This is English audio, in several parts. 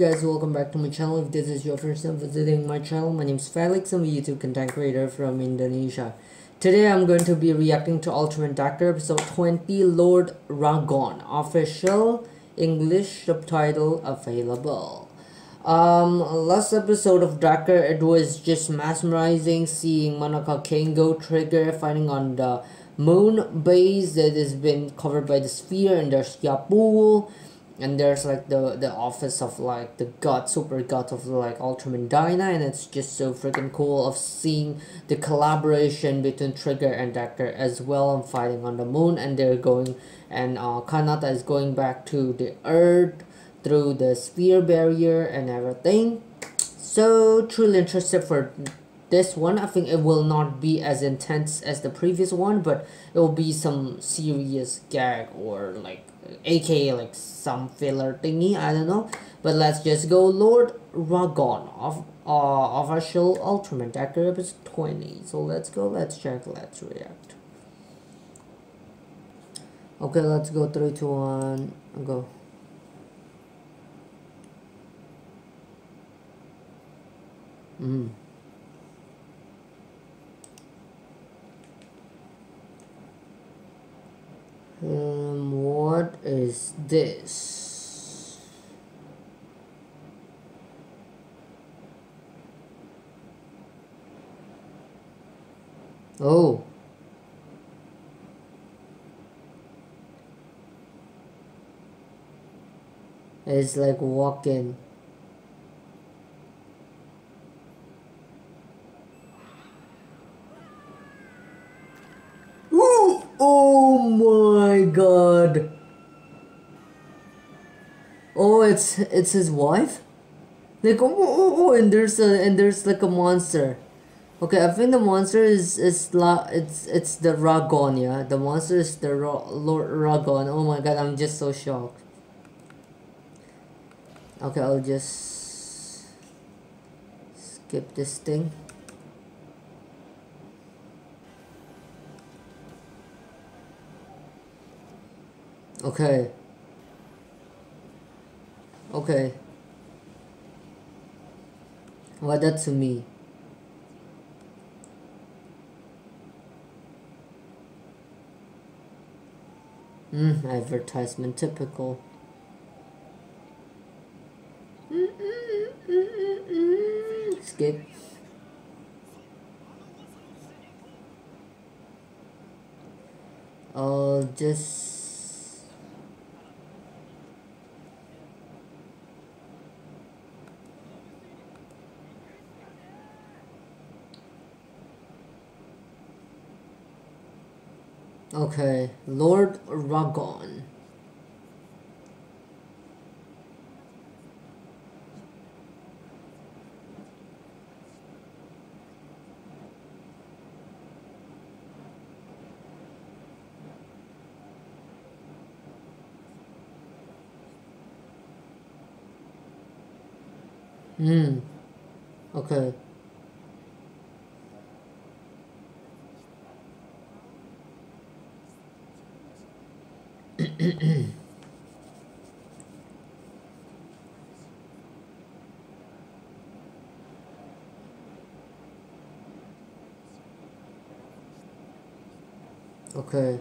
Guys, welcome back to my channel. If this is your first time visiting my channel, my name is Felix. I'm a YouTube content creator from Indonesia. Today I'm going to be reacting to Ultraman Decker episode 20 Lord Ragon. Official English subtitle available. Um, last episode of Decker, it was just mesmerizing seeing Manaka Kengo trigger fighting on the moon base that has been covered by the sphere and there's Yapool and there's like the the office of like the god super god of like ultraman dyna and it's just so freaking cool of seeing the collaboration between trigger and Decker as well and fighting on the moon. And they're going and uh kanata is going back to the earth through the sphere barrier and everything. So truly interested for this one. I think it will not be as intense as the previous one but it will be some serious gag or like aka like some filler thingy i don't know. But let's just go lord ragon of uh official Ultraman Decker episode 20 so let's go let's check let's react. Okay let's go three two one go. Mm Um, what is this? Oh. It's like walking. Oh my god. Oh, it's it's his wife. Like oh, oh, oh, oh and there's a and there's like a monster. Okay, I think the monster is is la it's it's the Ragon, yeah. The monster is the Ra Lord Ragon. Oh my god, I'm just so shocked. Okay, I'll just skip this thing. Okay. Okay. What that to me? Hmm, advertisement typical. Skip. I'll just Okay, Lord Ragon. Hmm. Okay. okay.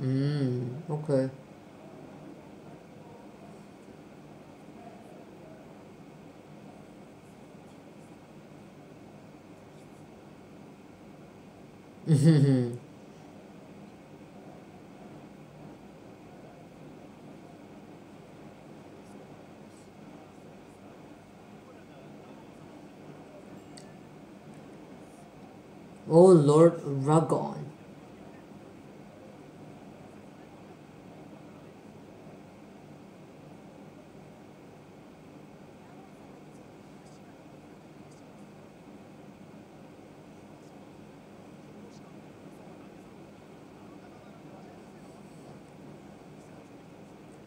Mm, okay. Mm-hmm. Oh Lord Ragon.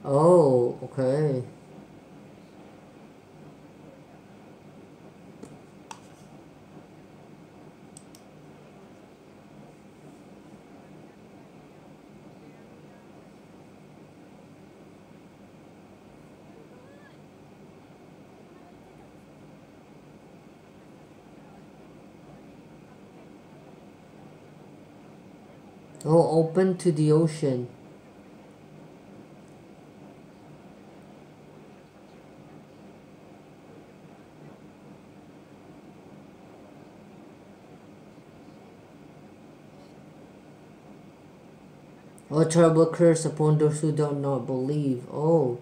Oh, okay. Oh, open to the ocean. Oh, terrible curse upon those who do not believe. Oh.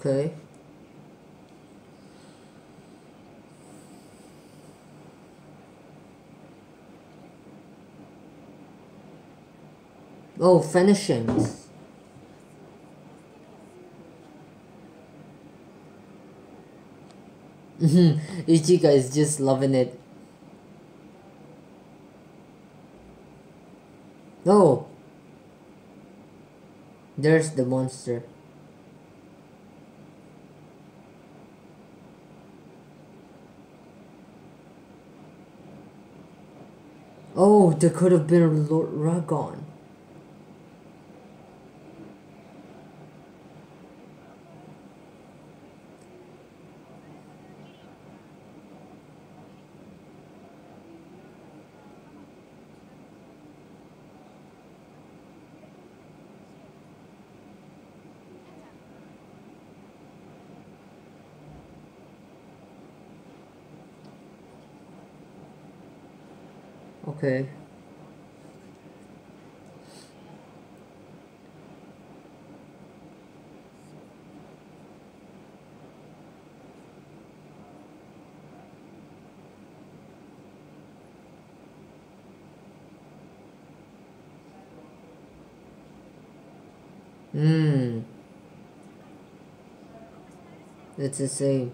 Okay. Oh, finishings. Ichika mm-hmm. is just loving it. Oh! There's the monster. Oh, there could have been a Lord Ragon. Okay. Hmm. It's the same.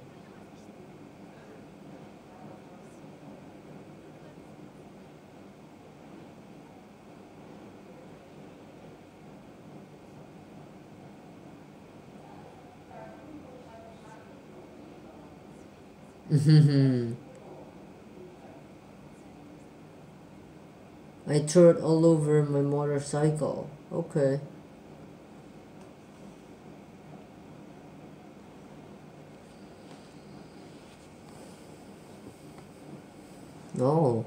I threw it all over my motorcycle. Okay. No.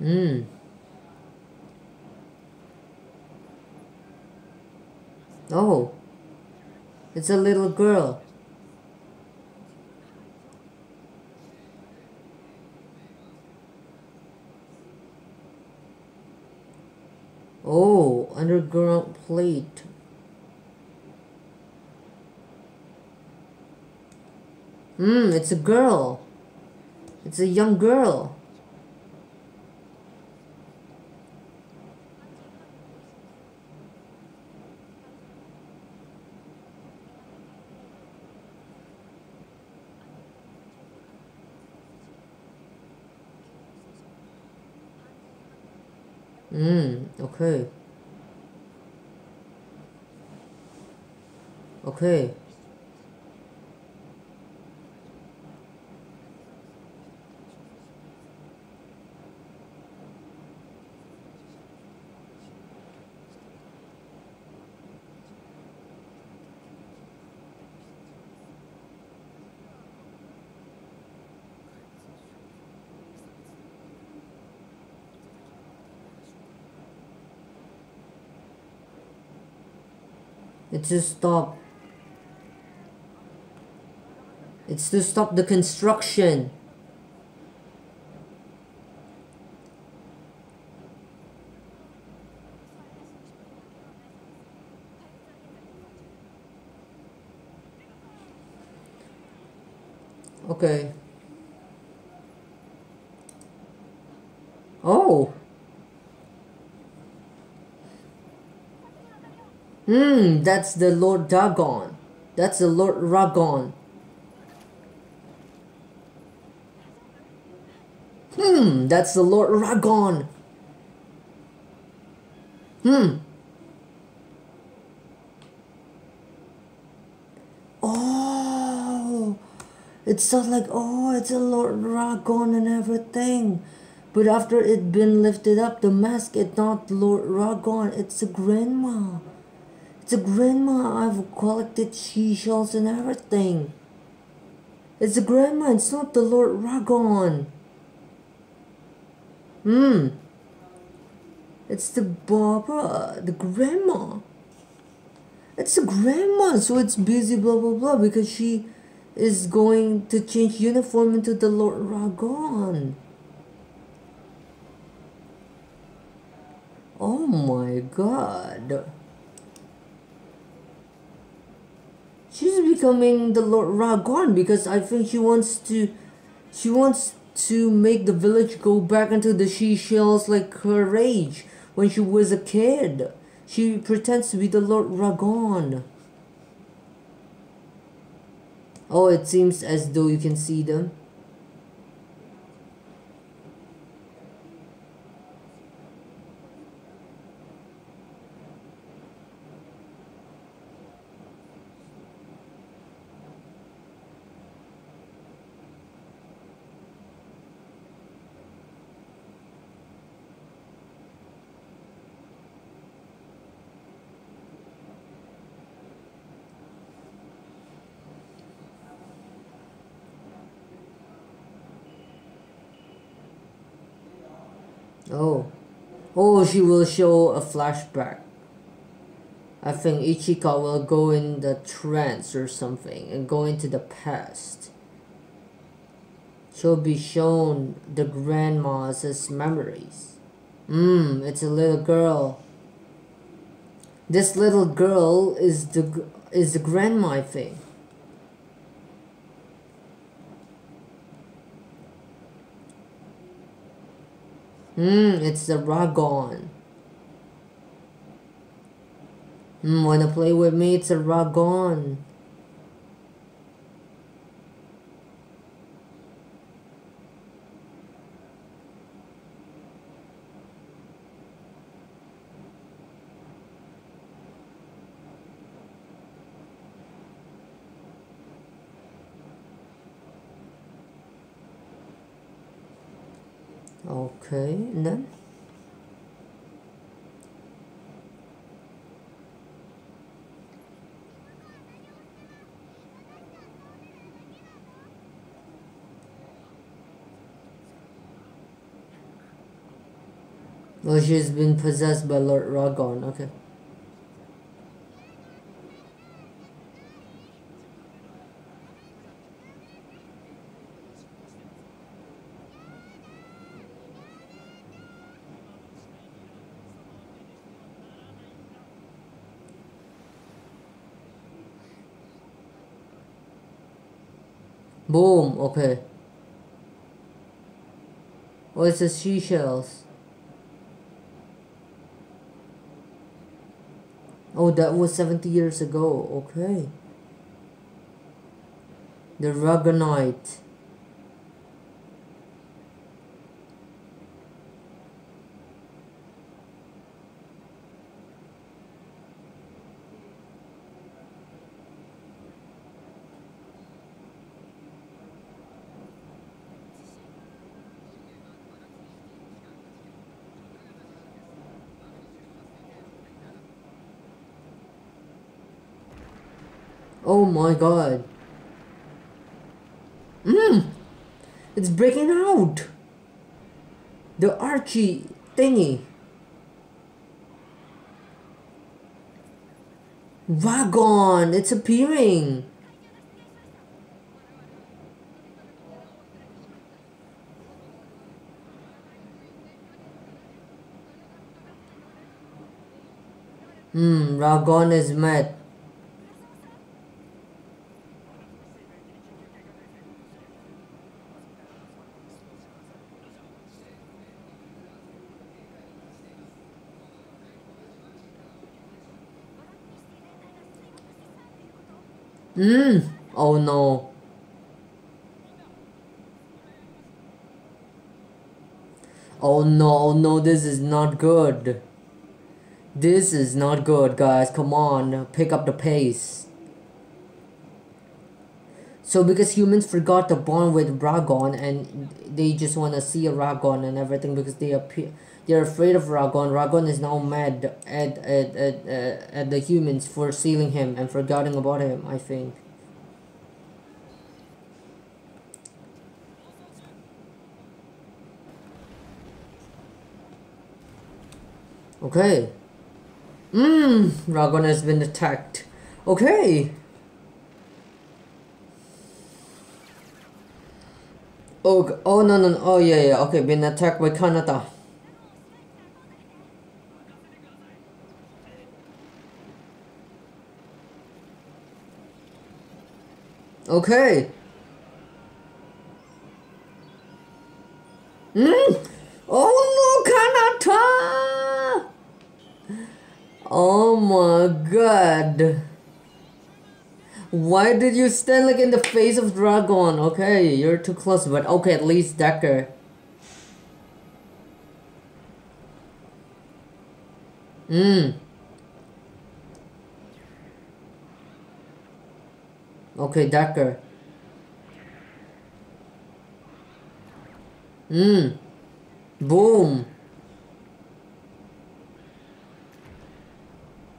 Mm. Oh. It's a little girl. Oh, underground plate. Hmm, it's a girl. It's a young girl. Okay. Okay. It's to stop. It's to stop the construction. Okay. Oh. That's the Lord Ragon. That's the Lord Ragon. Hmm, that's the Lord Ragon. Hmm. Oh, it sounds like, oh, it's a Lord Ragon and everything. But after it been lifted up, the mask, it's not Lord Ragon, it's a grandma. It's a grandma. I've collected seashells and everything. It's a grandma. It's not the Lord Ragon. Hmm. It's the Barbara, the grandma. It's a grandma, so it's busy, blah blah blah, because she is going to change uniform into the Lord Ragon. Oh my god. She's becoming the Lord Ragon because I think she wants to she wants to make the village go back into the seashells like her age when she was a kid. She pretends to be the Lord Ragon. Oh, it seems as though you can see them. Oh. Oh, she will show a flashback. I think Ichika will go in the trance or something and go into the past. She'll be shown the grandma's memories. Mmm, it's a little girl. This little girl is the is the grandma I Hmm, it's the Ragon. Hmm, wanna play with me? It's a Ragon. Okay, and then Oh, she's been possessed by Lord Ragon. Okay. Boom, okay. Oh, it's the seashells. Oh, that was 70 years ago, okay. The Ragonite. Oh my god. Mmm! It's breaking out! The Archie thingy. Ragon! It's appearing! Hmm, Ragon is met. Hmm. Oh no. Oh no, oh no, this is not good. This is not good, guys. Come on, pick up the pace. So because humans forgot to bond with Ragon and they just want to see a Ragon and everything because they appear they're afraid of Ragon. Ragon is now mad at at, at, at, at the humans for sealing him and forgetting about him, I think. Okay. Mmm, Ragon has been attacked. Okay. Oh, oh no, no, no, oh yeah, yeah, okay, been attacked by Kanata. Okay. Hmm. Oh no, Kanata! Oh my god. Why did you stand like in the face of Ragon? Okay, you're too close, but okay, at least Decker. Hmm. Okay, Decker. Hmm. Boom.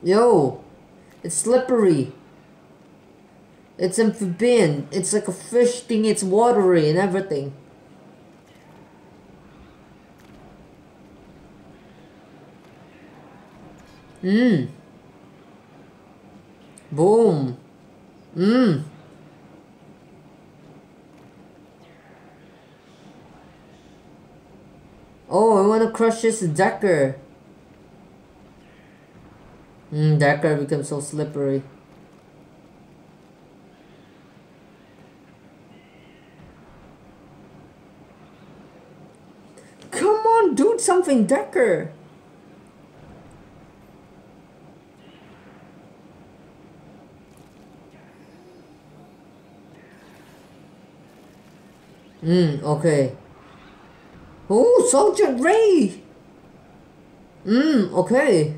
Yo, it's slippery. It's amphibian. It's like a fish thing. It's watery and everything. Mmm. Boom. Mmm. Oh, I want to crush this Decker. Mmm, Decker becomes so slippery. Come on, do something Decker. Hmm, okay. Oh, Sergeant Ray! Hmm, okay.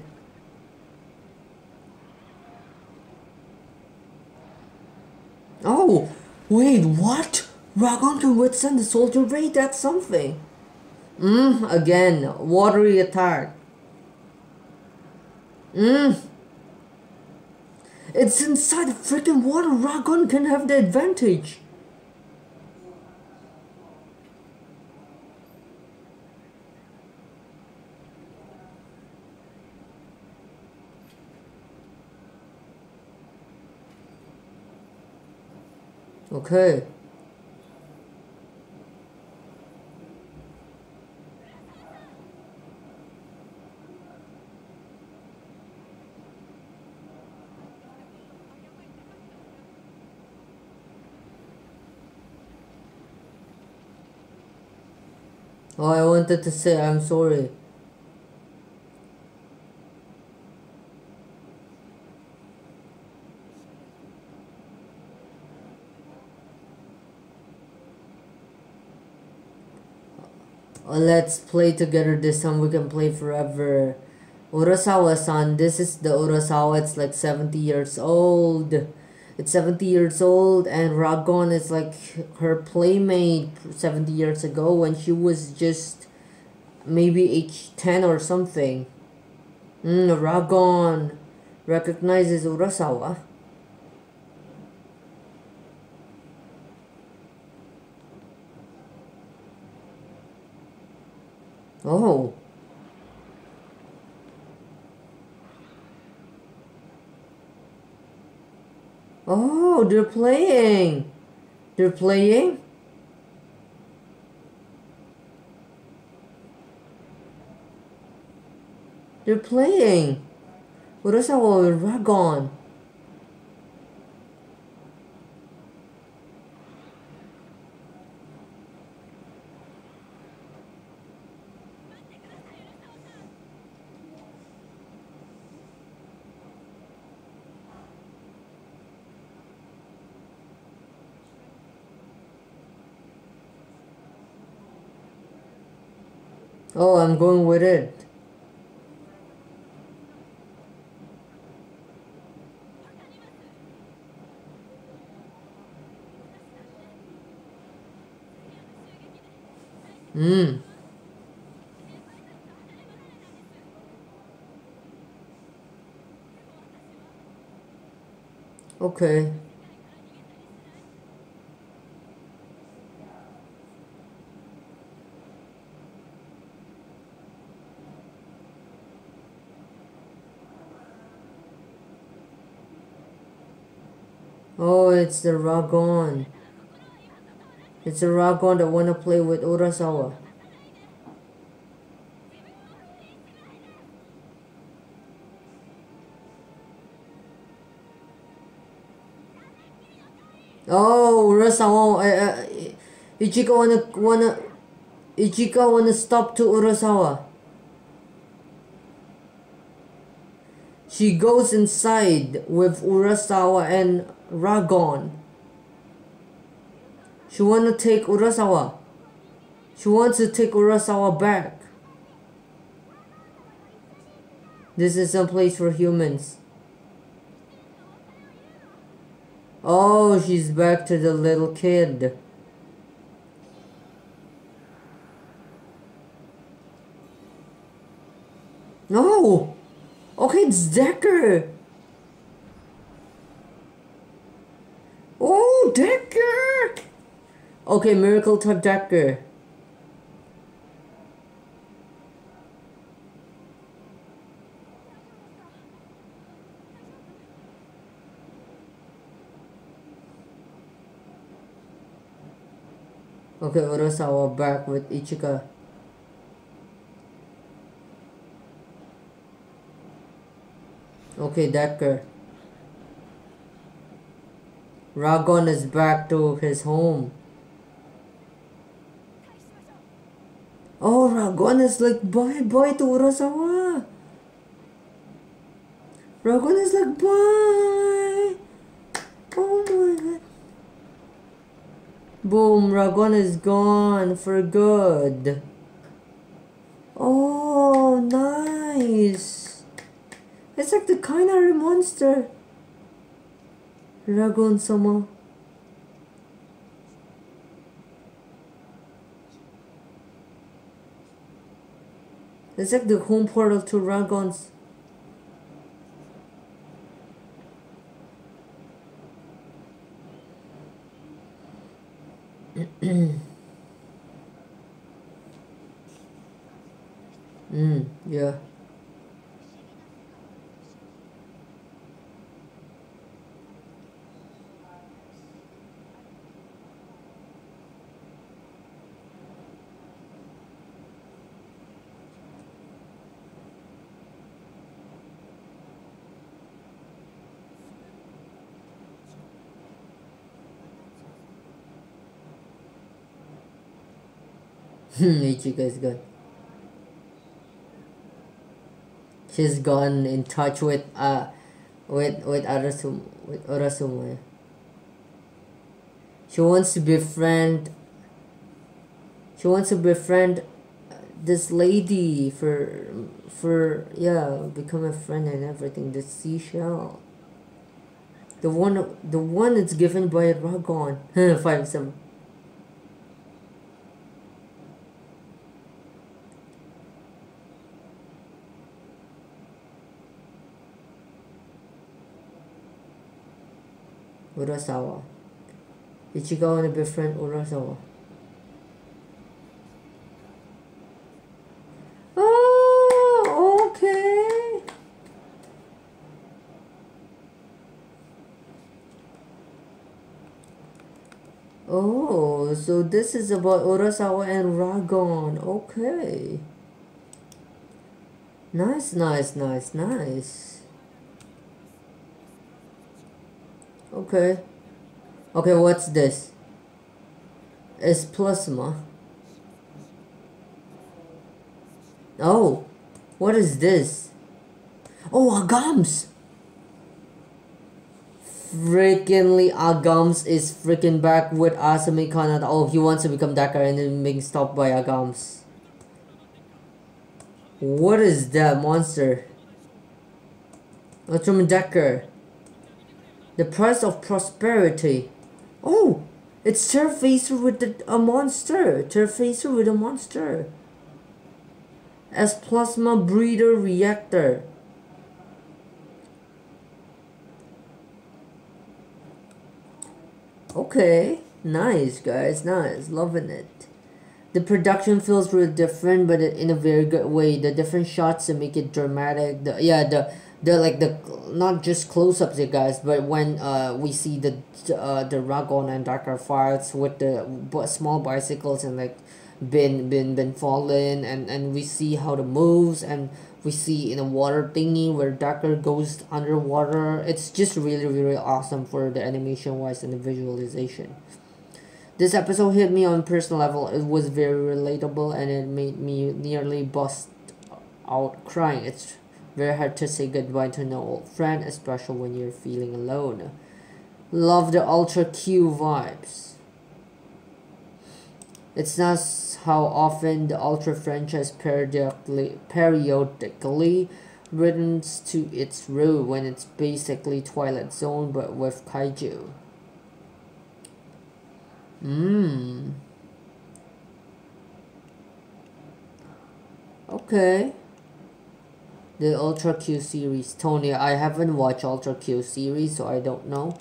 Oh, wait, what? Ragon can withstand the Soldier Ray? That's something. Mm, again, watery attack. Mm. It's inside the freaking water. Ragon can have the advantage. Okay. Oh, I wanted to say I'm sorry. Let's play together this time. We can play forever. Urasawa-san, this is the Urasawa. It's like 70 years old it's 70 years old and Ragon is like her playmate 70 years ago when she was just maybe age 10 or something. Mm, Ragon recognizes Urasawa. Oh. Oh, they're playing. They're playing? They're playing. Urasawa with Ragon. Oh, I'm going with it. Hmm. Okay. Oh, it's the Ragon. It's the Ragon that wanna play with Urasawa. Oh, Urasawa. Uh, uh, Ichika wanna wanna Ichika wanna stop to Urasawa. She goes inside with Urasawa and Ragon. She wanna take Urasawa. She wants to take Urasawa back. This is a place for humans. Oh, she's back to the little kid. No! Okay, it's Decker! Oh, Decker! Okay, Miracle Type Decker. Okay, Urasawa back with Ichika. Okay, Decker. Ragon is back to his home. Oh, Ragon is like, bye bye to Urasawa. Ragon is like, bye. Oh my god. Boom, Ragon is gone for good. Oh, nice. It's like the Kainari monster. Ragon sama. It's like the home portal to Ragons. mm, yeah. Ichika is good. She's gone in touch with uh with with Arasum with Urasuma. She wants to befriend she wants to befriend this lady for for yeah become a friend and everything the seashell the one the one that's given by Ragon five seven Urasawa. Ichika and befriend Urasawa. Oh, okay. Oh, so this is about Urasawa and Ragon. Okay. Nice, nice, nice, nice. Okay. Okay, what's this? It's plasma. Oh, what is this? Oh, Agams! Freakingly, Agams is freaking back with Asumi Kanata. Oh, he wants to become Decker and then being stopped by Agams. What is that monster? Ultraman Decker. The price of prosperity. Oh, it's TerraPhaser with the, a monster. TerraPhaser with a monster as plasma breeder reactor. Okay, nice guys, nice, loving it. The production feels really different, but in a very good way. The different shots to make it dramatic. The yeah, the the like the not just close-ups, you guys, but when uh we see the uh the Ragon and Decker fights with the small bicycles and like been been been fallen and and we see how the moves and we see in a water thingy where Decker goes underwater it's just really really awesome for the animation wise and the visualization this episode hit me on personal level. It was very relatable and it made me nearly bust out crying. It's very hard to say goodbye to an old friend especially when you're feeling alone. Love the ultra q vibes. It's not how often the Ultra franchise periodically, periodically returns to its root when it's basically Twilight Zone but with kaiju. Mmm. Okay. The Ultra Q series. Tony, I haven't watched Ultra Q series, so I don't know.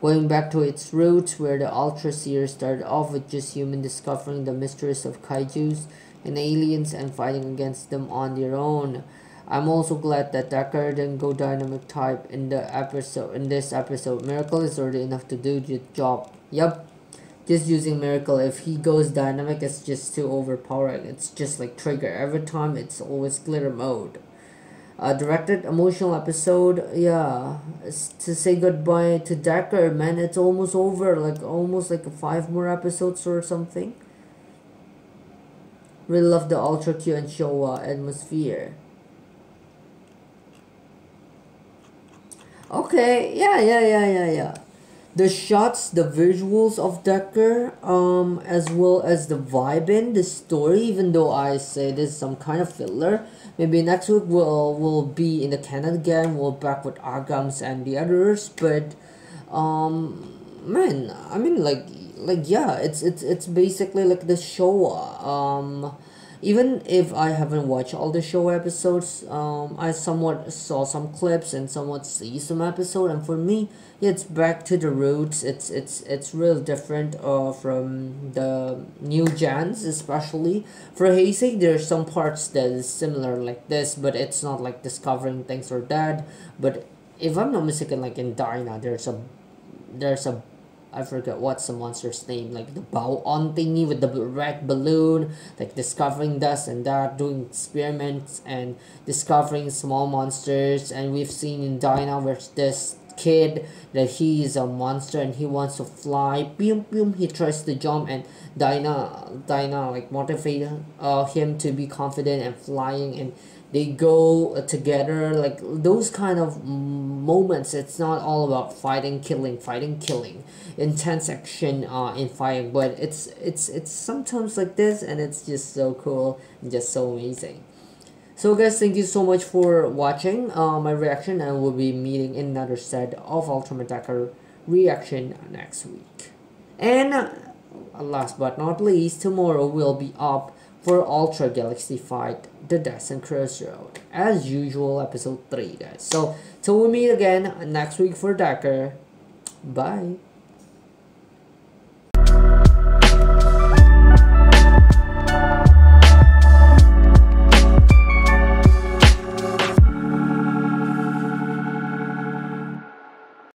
Going back to its roots, where the Ultra series started off with just humans discovering the mysteries of kaijus and aliens and fighting against them on their own. I'm also glad that Decker didn't go dynamic type in the episode in this episode. Miracle is already enough to do the job. Yep. Just using Miracle, if he goes dynamic, it's just too overpowering. It's just like trigger. Every time it's always glitter mode. Uh, directed emotional episode yeah. To say goodbye to Decker man it's almost over. Like almost like five more episodes or something. Really love the ultra Q and Showa atmosphere. Okay yeah yeah yeah yeah yeah the shots, the visuals of Decker, um, as well as the vibe in the story. Even though I say this is some kind of filler, maybe next week we'll we'll be in the canon again. We'll back with Agams and the others, but um, man, I mean like like yeah, it's it's it's basically like the show. Um, even if I haven't watched all the show episodes, um, I somewhat saw some clips and somewhat see some episode, and for me, it's back to the roots. It's it's it's real different uh from the new gens, especially for Heisei. There's some parts that is similar like this, but it's not like discovering things or that. But if I'm not mistaken, like in Dyna, there's a there's a I forget what's the monster's name, like the bow on thingy with the red balloon, like discovering this and that, doing experiments and discovering small monsters. And we've seen in Dyna where this kid that he is a monster and he wants to fly. Boom, boom, he tries to jump and Dyna, Dyna like motivate uh, him to be confident and flying and they go together like those kind of moments it's not all about fighting killing fighting killing. Intense action uh, in fighting but it's it's it's sometimes like this and it's just so cool and just so amazing. So guys thank you so much for watching uh, my reaction and we'll be meeting another set of Ultraman Decker reaction next week. And uh, last but not least tomorrow we'll be up for Ultra Galaxy Fight The Destined Crossroad. As usual, episode 3, guys. So, till we meet again next week for Decker. Bye.